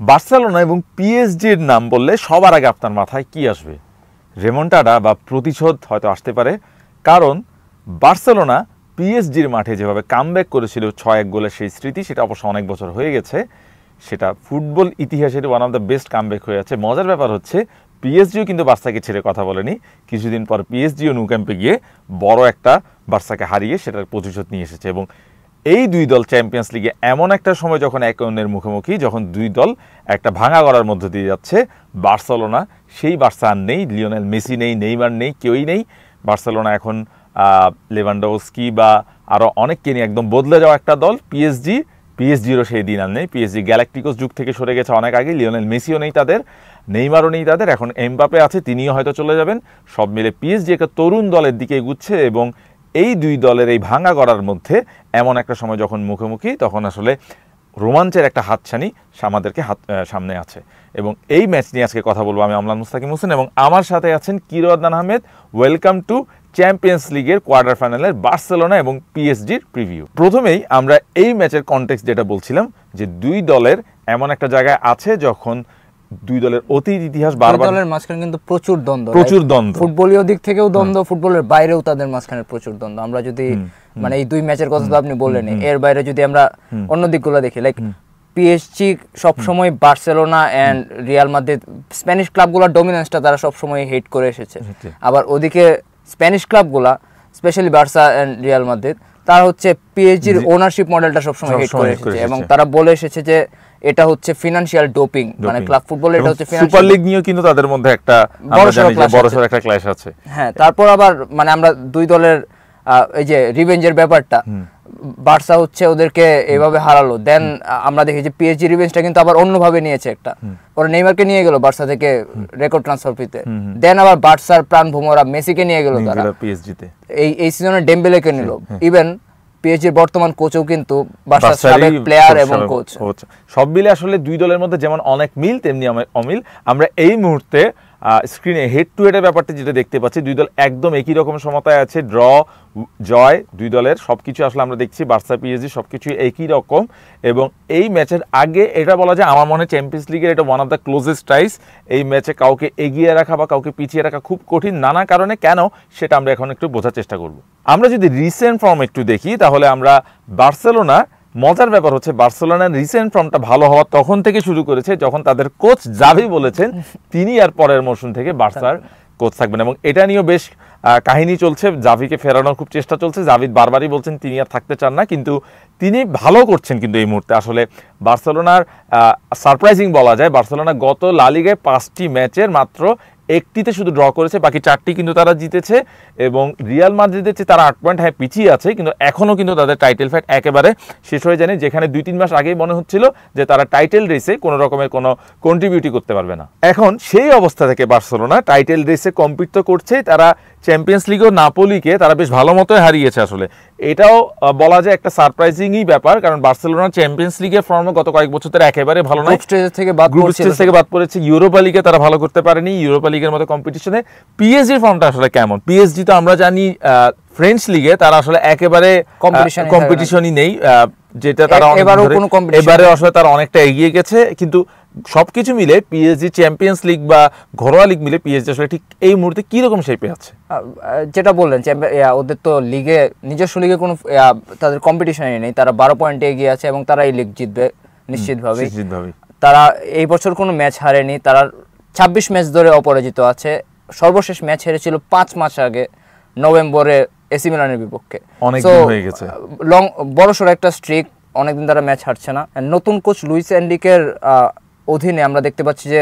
Barcelona এবং পিএসজির নাম বললে সবার আগে আপনার মাথায় কি আসবে? রেমন্টাডা বা প্রতিশোধ হয়তো আসতে পারে, কারণ বার্সেলোনা পিএসজির মাঠে যেভাবে কামব্যাক করেছিল ছয় এক গোলের সেই স্মৃতি, সেটা অবশ্য অনেক বছর হয়ে গেছে। সেটা ফুটবল ইতিহাসের one of the best comeback হয়ে আছে মজার ব্যাপার হচ্ছে, পিএসজিও কিন্তু বার্সাকে ছেড়ে কথা বলেনি। কিছুদিন পর পিএসজিও নু ক্যাম্পে গিয়ে বড় একটা বার্সাকে হারিয়ে সেটার প্রতিশোধ নিয়ে এসেছে এবং এই দুই দল চ্যাম্পিয়ন্স লিগে এমন একটা সময় যখন একে অন্যের মুখোমুখি, যখন দুই দল একটা ভাঙা গড়ার মধ্য দিয়ে যাচ্ছে, বার্সেলোনা, সেই বার্সা আর নেই, লিওনেল মেসি নেই, নেইমার নেই, কেউই নেই। বার্সেলোনা এখন লেভান্ডোস্কি বা আরও অনেককে নিয়ে একদম বদলে যাওয়া একটা দল পিএসজি পিএসজিরও সেই দিন আর নেই। পিএসজি গ্যালাকটিকোস যুগ থেকে সরে গেছে অনেক আগে, লিওনেল মেসিও নেই তাদের, নেইমারও নেই তাদের, এখন এমবাপে আছে, তিনিও হয়তো চলে যাবেন। সব মিলে পিএসজি একটা তরুণ দলের দিকে এগুচ্ছে এবং এই দুই দলের এই ভাঙা গড়ার মধ্যে এমন একটা সময় যখন মুখোমুখি, তখন আসলে রোমাঞ্চের একটা হাতছানি আমাদেরকে হাত সামনে আছে। এবং এই ম্যাচ নিয়ে আজকে কথা বলব আমি আমলান মুস্তাকিম হোসেন এবং আমার সাথে আছেন কিরোয়াদ্দান আহমেদ। ওয়েলকাম টু চ্যাম্পিয়ন্স লিগের কোয়ার্টার ফাইনালের বার্সেলোনা এবং পিএসজির প্রিভিউ প্রথমেই আমরা এই ম্যাচের কন্টেক্স যেটা বলছিলাম, যে দুই দলের এমন একটা জায়গায় আছে যখন দুই দলের অতীত ইতিহাস বারবার দলের মাঝখানে কিন্তু প্রচুর দ্বন্দ্ব প্রচুর দ্বন্দ্ব। ফুটবলীয় দিক থেকেও দ্বন্দ্ব ফুটবলের বাইরেও তাদের মাঝখানে প্রচুর দ্বন্দ্ব। আমরা যদি মানে এই দুই ম্যাচের কথা তো আপনি বললেন এর বাইরে যদি আমরা অন্য দিকগুলো দেখি লাইক পিএসজি সবসময় Barcelona and Real Madrid Spanish ক্লাবগুলোর ডমিনেন্সটা তারা সবসময় হেট করে এসেছে। আবার ওদিকে Spanish ক্লাবগুলা specially Barca and Real Madrid তারা হচ্ছে পিএইচজির ওনারশিপ মডেলটা সবসময় হেট করে এসেছে। এবং তারা বলে এসেছে যে এটা হচ্ছে ফিনান্সিয়াল ডোপিং মানে ক্লাব ফুটবল এটা হচ্ছে সুপার লিগ নিয়েও কিন্তু তাদের মধ্যে একটা আমরা জানি যে বড়সড় একটা ক্ল্যাশ আছে। হ্যাঁ তারপর আবার মানে আমরা দুই দলের এই যে রিভেঞ্জের ব্যাপারটা বার্সা হচ্ছে ওদেরকে এভাবে হারালো। দেন আমরা দেখি যে পিএসজি রিভেঞ্জটা কিন্তু আবার অন্যভাবে নিয়েছে একটা। ওরা নেইমারকে নিয়ে গেল বার্সা থেকে রেকর্ড ট্রান্সফার ফিতে দেন আবার বার্সার প্রাণ ভোমরা মেসিকে নিয়ে গেল তারা। পিএসজিতে এই এই সিজনে ডেম্বেলেকে নিল। ইভেন পিএসজির বর্তমান কোচও কিন্তু সাবেক প্লেয়ার এবং কোচ সব মিলে আসলে দুই দলের মধ্যে যেমন অনেক মিল তেমনি অমিল। আমরা এই মুহূর্তে স্ক্রিনে হেড টু হেডের ব্যাপারটা যেটা দেখতে পাচ্ছি, দুই দল একদম একই রকম সমতায় আছে ড্র জয়, দুই দলের সব কিছু আসলে আমরা দেখছি, বার্সা পিএসজি সব কিছু একই রকম এবং এই ম্যাচের আগে এটা বলা যায়, আমার মনে চ্যাম্পিয়ন্স লিগের এটা one of the closest ties এই ম্যাচে কাউকে এগিয়ে রাখা বা কাউকে পিছিয়ে রাখা খুব কঠিন, নানা কারণে কেন, সেটা আমরা এখন একটু বোঝার চেষ্টা করব। আমরা যদি রিসেন্ট ফর্ম একটু দেখি, তাহলে আমরা বার্সেলোনা মজার ব্যাপার হচ্ছে বার্সেলোনার রিসেন্ট ফর্মটা ভালো হওয়া তখন থেকে শুরু করেছে যখন তাদের কোচ জাভি বলেছেন, তিনি আর পরের মৌসুম থেকে বার্সার কোচ থাকবেন এবং এটা নিয়েও বেশ কাহিনী চলছে। জাভিকে ফেরানোর খুব চেষ্টা চলছে। জাভিদ বারবারই বলছেন, তিনি আর থাকতে চান না। কিন্তু তিনি ভালো করছেন কিন্তু এই মুহূর্তে। আসলে বার্সেলোনার সারপ্রাইজিং বলা যায়, বার্সেলোনা গত লালিগায় পাঁচটি ম্যাচের মাত্র একটিতে শুধু ড্র করেছে, বাকি চারটি কিন্তু তারা জিতেছে এবং রিয়াল মাদ্রিদের চেয়ে তারা আট পয়েন্ট হ্যাঁ পিছিয়ে আছে, কিন্তু এখনও কিন্তু তাদের টাইটেল ফ্যাট একেবারে শেষ হয়ে যায়নি, যেখানে দুই তিন মাস আগেই মনে হচ্ছিল যে তারা টাইটেল রেসে কোনো রকমের কোনো কন্ট্রিবিউটি করতে পারবে না। এখন সেই অবস্থা থেকে বার্সেলোনা টাইটেল রেসে কম্পিট তো করছে তারা চ্যাম্পিয়ন্স লিগও নাপোলিকে তারা বেশ ভালো মতোই হারিয়েছে আসলে। এটাও বলা যায় একটা সারপ্রাইজিংই ব্যাপার কারণ বার্সেলোনা চ্যাম্পিয়ন্স লিগের ফর্মে গত কয়েক বছর ধরে একেবারে ভালো নয়। স্টেজ থেকে বাদ গ্রুপ স্টেজ থেকে বাদ পড়েছে। ইউরোপা লিগে তারা ভালো করতে পারেনি। ইউরোপা লিগের মতো কম্পিটিশনে পিএসজির ফর্মটা আসলে কেমন? পিএসজি তো আমরা জানি ফ্রেঞ্চ লিগে তারা আসলে একেবারে কম্পিটিশনই নেই যেটা তারা এবারে আসলে তারা অনেকটা এগিয়ে গেছে। কিন্তু সবকিছু মিলে পিএসজি চ্যাম্পিয়ন্স লিগ বা ঘরোয়া লিগ মিলে পিএসজি আসলে ঠিক এই মুহূর্তে কি রকম শেপে আছে? যেটা বললেন ওদের তো লিগে নিজস্ব লিগে কোনো তাদের কম্পিটিশনই নেই। তারা বারো পয়েন্টে এগিয়ে আছে এবং তারা এই লিগ জিতবে নিশ্চিতভাবে তারা এই বছর কোনো ম্যাচ হারেনি। তারা ছাব্বিশ ম্যাচ ধরে অপরাজিত আছে। সর্বশেষ ম্যাচ হেরেছিল পাঁচ মাস আগে নভেম্বরে এসি মিলানের বিপক্ষে। অনেক হয়ে গেছে। লং বড়সড় একটা স্ট্রিক অনেকদিন তারা ম্যাচ হারছে না। নতুন কোচ লুইস অ্যান্ডিকের অধীনে আমরা দেখতে পাচ্ছি যে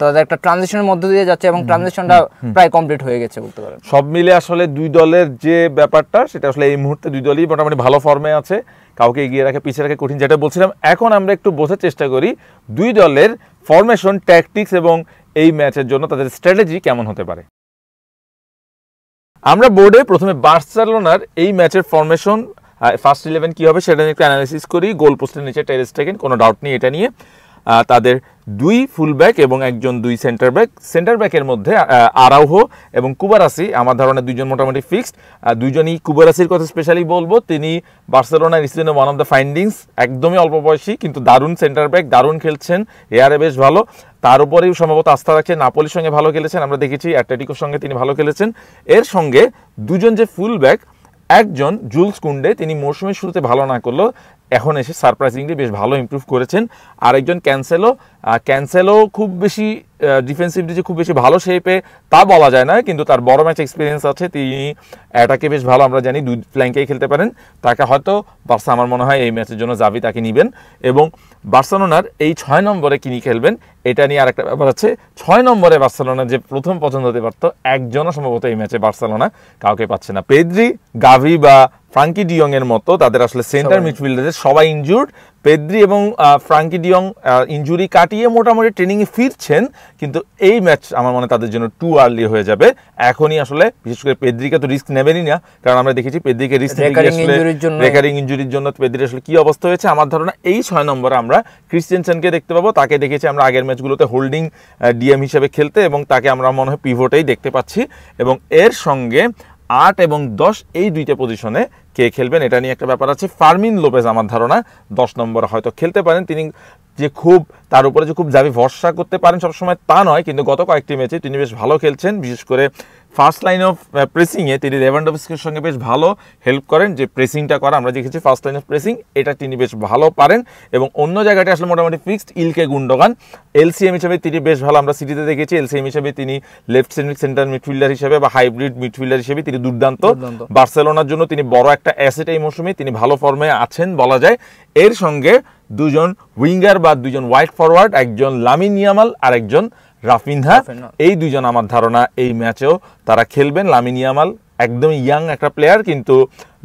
তাদের একটা ট্রানজিশনের মধ্য দিয়ে যাচ্ছে এবং ট্রানজিশনটা প্রায় কমপ্লিট হয়ে গেছে বলতে পারেন। সব মিলে আসলে দুই দলের যে ব্যাপারটা সেটা আসলে এই মুহূর্তে দুই দলই মোটামুটি ভালো ফর্মে আছে। কাউকে এগিয়ে রাখে পিছিয়ে রাখে কঠিন যেটা বলছিলাম। এখন আমরা একটু বোঝার চেষ্টা করি দুই দলের ফরমেশন ট্যাকটিক্স এবং এই ম্যাচের জন্য তাদের স্ট্র্যাটেজি কেমন হতে পারে। আমরা বোর্ডে প্রথমে বার্সেলোনার এই ম্যাচের ফরমেশন ফার্স্ট ইলেভেন কী হবে সেটা নিয়ে একটু অ্যানালিসিস করি। গোল পোস্টের নিচে টেরেস টেকেন কোনো ডাউট নেই এটা নিয়ে। তাদের দুই ফুলব্যাক এবং একজন দুই সেন্টার ব্যাক সেন্টার ব্যাকের মধ্যে আরাউহো এবং কুবারাসি, আমার ধারণা দুইজন মোটামুটি ফিক্সড। দুইজনই কুবারাসির কথা স্পেশালি বলব। তিনি বার্সেলোনার স্পেনে ওয়ান অফ দ্য ফাইন্ডিংস একদমই অল্প বয়সী, কিন্তু দারুণ সেন্টার ব্যাক দারুণ খেলছেন। এয়ারে বেশ ভালো। তার উপরেই সম্ভবত আস্থা রাখছেন নাপোলির সঙ্গে ভালো খেলেছেন, আমরা দেখেছি অ্যাটলেটিকোর সঙ্গে তিনি ভালো খেলেছেন। এর সঙ্গে দুজন যে ফুল ব্যাক একজন জুলস কুন্ডে তিনি মৌসুমের শুরুতে ভালো না করলেও এখন এসে সারপ্রাইজিংলি বেশ ভালো ইমপ্রুভ করেছেন। আর একজন ক্যান্সেলও ক্যান্সেলো খুব বেশি ডিফেন্সিভলি যে খুব বেশি ভালো শেপে তা বলা যায় না, কিন্তু তার বড় ম্যাচ এক্সপিরিয়েন্স আছে, তিনি অ্যাটাকে বেশ ভালো আমরা জানি, দুই ফ্ল্যাঙ্কেই খেলতে পারেন। তাকে হয়তো বার্সা আমার মনে হয় এই ম্যাচের জন্য জাভি তাকে নিবেন। এবং বার্সেলোনার এই ছয় নম্বরে কিনি খেলবেন, এটা নিয়ে আরেকটা ব্যাপার আছে, ছয় নম্বরে বার্সেলোনার যে প্রথম পছন্দ হতে পারতো, একজনও সম্ভবত এই ম্যাচে বার্সেলোনা কাউকে পাচ্ছে না। পেদ্রি গাভি বা ফ্রাঙ্কি ডিয়ং এর মতো তাদের আসলে সেন্টার সবাই। মিডফিল্ডারে সবাই ইনজুর্ড পেদ্রি এবং ফ্রাঙ্কি ডিয়ং ইনজুরি কাটিয়ে মোটামুটি ট্রেনিংয়ে ফিরছেন কিন্তু এই ম্যাচ আমার মনে তাদের জন্য টু আর্লি হয়ে যাবে। এখনই আসলে বিশেষ করে পেদ্রিকে তো রিস্ক নেবেনই না কারণ আমরা দেখেছি পেদ্রিকে রিস্ক রেকারিং ইনজুরির জন্য। পেদ্রি আসলে কি অবস্থা হয়েছে আমার ধারণা এই ছয় নম্বরে আমরা ক্রিশ্চিয়ানসেনকে দেখতে পাবো। তাকে দেখেছি আমরা আগের ম্যাচগুলোতে হোল্ডিং ডিএম হিসেবে খেলতে এবং তাকে আমরা মনে হয় পিভোটেই দেখতে পাচ্ছি। এবং এর সঙ্গে আট এবং দশ এই দুইটা পজিশনে কে খেলবেন, এটা নিয়ে একটা ব্যাপার আছে। ফার্মিন লোপেজ আমার ধারণা, দশ নম্বরে হয়তো খেলতে পারেন। তিনি যে খুব, তার উপরে যে খুব যাবি ভরসা করতে পারেন সবসময় তা নয়, কিন্তু গত কয়েকটি ম্যাচে তিনি বেশ ভালো খেলছেন। বিশেষ করে ফার্স্ট লাইন অফ প্রেসিংয়ে তিনি লেভানডোভস্কির সঙ্গে বেশ ভালো হেল্প করেন। যে প্রেসিংটা করা আমরা দেখেছি ফার্স্ট লাইন অফ প্রেসিং এটা তিনি বেশ ভালো পারেন। এবং অন্য জায়গাটা আসলে মোটামুটি ফিক্সড ইলকে গুন্ডগান এলসিএম হিসেবে তিনি বেশ ভালো আমরা সিটিতে দেখেছি এলসিএম হিসেবে তিনি লেফট সেন্টার মিডফিল্ডার হিসেবে বা হাইব্রিড মিডফিল্ডার হিসেবে তিনি দুর্দান্ত। বার্সেলোনার জন্য তিনি বড় একটা অ্যাসেট এই মৌসুমে তিনি ভালো ফর্মে আছেন বলা যায়। এর সঙ্গে দুজন উইঙ্গার বা দুজন হোয়াইট ফরওয়ার্ড একজন লামিন ইয়ামাল আর একজন রাফিনহা রাফিনহা। এই দুজন আমার ধারণা এই ম্যাচেও তারা খেলবেন। লামিনিয়ামাল একদম ইয়াং একটা প্লেয়ার কিন্তু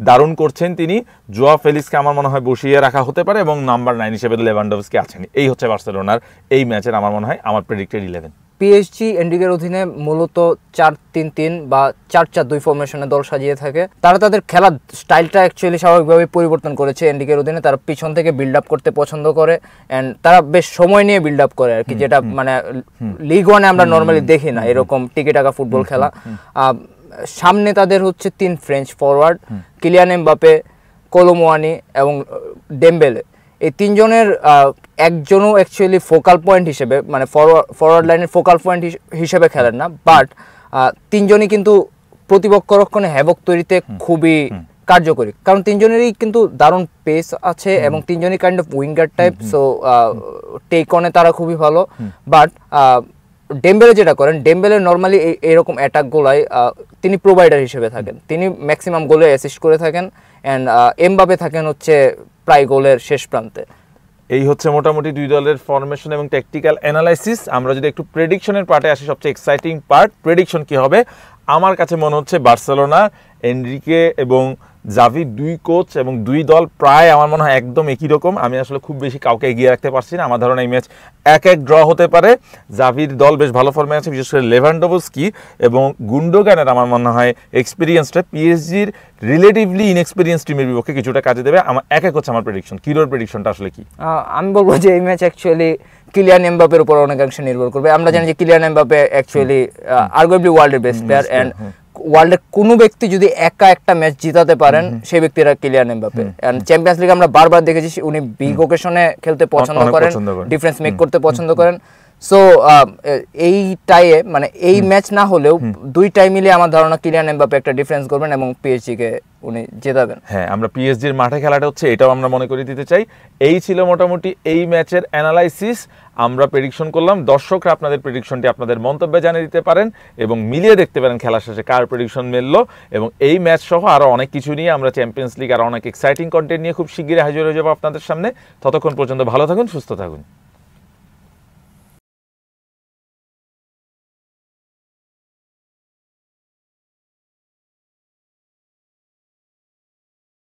দারুণ করছেন তিনি। জোয়া ফেলিসকে আমার মনে হয় বসিয়ে রাখা হতে পারে এবং নাম্বার নাইন হিসেবে লেভানডোভসকি আছেন এই হচ্ছে বার্সেলোনার এই ম্যাচের আমার মনে হয় আমার প্রেডিক্টেড ইলেভেন পিএসজি এন্ডিকের অধীনে মূলত চার তিন তিন বা চার চার দুই ফরমেশনে দল সাজিয়ে থাকে। তারা তাদের খেলার স্টাইলটা অ্যাকচুয়ালি স্বাভাবিকভাবে পরিবর্তন করেছে এন্ডিকের অধীনে। তারা পিছন থেকে বিল্ড আপ করতে পছন্দ করে অ্যান্ড তারা বেশ সময় নিয়ে বিল্ড আপ করে আর কি যেটা মানে লিগ ওয়ানে আমরা নর্মালি দেখি না এরকম টিকে টাকা ফুটবল খেলা। সামনে তাদের হচ্ছে তিন French forward Kylian Mbappe Kolo Muani এবং ডেম্বেলে এই তিনজনের একজনও অ্যাকচুয়ালি ফোকাল পয়েন্ট হিসেবে মানে ফরওয়ার্ড ফরওয়ার্ড লাইনের ফোকাল পয়েন্ট হিসেবে খেলেন না বাট তিনজনই কিন্তু প্রতিপক্ষ রক্ষণে হ্যাবক তৈরিতে খুবই কার্যকরী। কারণ তিনজনেরই কিন্তু দারুণ পেস আছে এবং তিনজনই kind of winger type so take অনে তারা খুবই ভালো বাট ডেম্বেলে যেটা করেন ডেম্বেলে নর্মালি এরকম অ্যাটাক গোলায় তিনি প্রোভাইডার হিসেবে থাকেন। তিনি ম্যাক্সিমাম গোলে অ্যাসিস্ট করে থাকেন অ্যান্ড এমবাপে থাকেন হচ্ছে প্রায় গোলের শেষ প্রান্তে। এই হচ্ছে মোটামুটি দুই দলের ফরমেশন এবং ট্যাকটিক্যাল অ্যানালাইসিস আমরা যদি একটু প্রেডিকশনের পার্টে আসি, সবচেয়ে এক্সাইটিং পার্ট প্রেডিকশন কি হবে? আমার কাছে মনে হচ্ছে বার্সেলোনা, এনরিকে এবং জাভি দুই কোচ এবং দুই দল প্রায় আমার মনে হয় একদম একই রকম। আমি আসলে খুব বেশি কাউকে এগিয়ে রাখতে পারছি না। আমার ধারণা এই ম্যাচ এক এক ড্র হতে পারে। জাভির দল বেশ ভালো ফর্মে আছে বিশেষ করে লেভানডোভস্কি এবং গুন্ডোগানের আমার মনে হয় এক্সপিরিয়েন্সটা পিএসজির রিলেটিভলি ইনএক্সপিরিয়েন্স টিমের বিপক্ষে কিছুটা কাজে দেবে। আমার এক এক হচ্ছে আমার প্রেডিকশন কিরোর প্রেডিকশনটা আসলে কি? আমি বলব যে এই ম্যাচ অ্যাকচুয়ালি কিলিয়ান এমবাপের উপর অনেকাংশে নির্ভর করবে। আমরা জানি যে কিলিয়ান এমবাপে অ্যাকচুয়ালি আর্গুয়েবলি ওয়ার্ল্ডের বেস্ট প্লেয়ার অ্যান্ড ওয়ার্ল্ডের কোনো ব্যক্তি যদি একা একটা ম্যাচ জিতাতে পারেন সেই ব্যক্তিরা Kylian Mbappe and Champions league আমরা বারবার দেখেছি উনি বিগ ওকেশনে খেলতে পছন্দ করেন। ডিফারেন্স মেক করতে পছন্দ করেন। সো এই টাইয়ে মানে এই ম্যাচ না হলেও দুই টাই মিলে আমার ধারণা কিলিয়ান এমবাপে একটা ডিফারেন্স করবেন এবং পিএসজি কে উনি জেতাবেন। হ্যাঁ আমরা পিএসজির মাঠে খেলাটা হচ্ছে এটাও আমরা মনে করে দিতে চাই। এই ছিল মোটামুটি এই ম্যাচের অ্যানালাইসিস আমরা প্রেডিকশন করলাম। দর্শকরা আপনাদের প্রেডিকশনটি আপনাদের মন্তব্যে জানিয়ে দিতে পারেন এবং মিলিয়ে দেখতে পারেন খেলা শেষে কার প্রেডিকশন মেললো। এবং এই ম্যাচ সহ আরও অনেক কিছু নিয়ে আমরা চ্যাম্পিয়ন্স লিগ আর অনেক এক্সাইটিং কন্টেন্ট নিয়ে খুব শিগগিরই হাজির হয়ে যাব আপনাদের সামনে। ততক্ষণ পর্যন্ত ভালো থাকুন সুস্থ থাকুন।